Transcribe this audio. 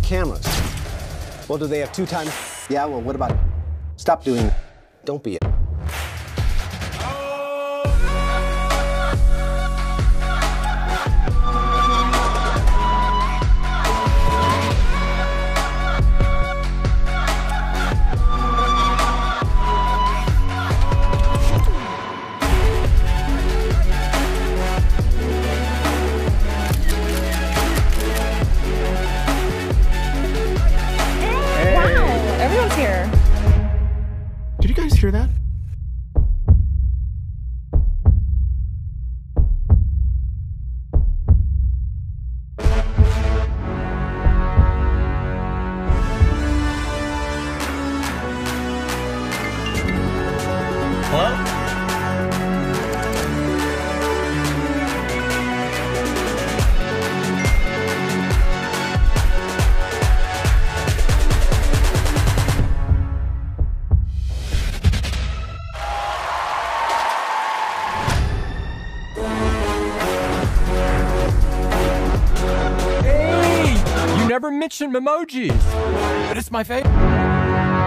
cameras. Well, do they have two times? Yeah, well, what about Stop doing. Don't be never mentioned emojis, but it's my favorite.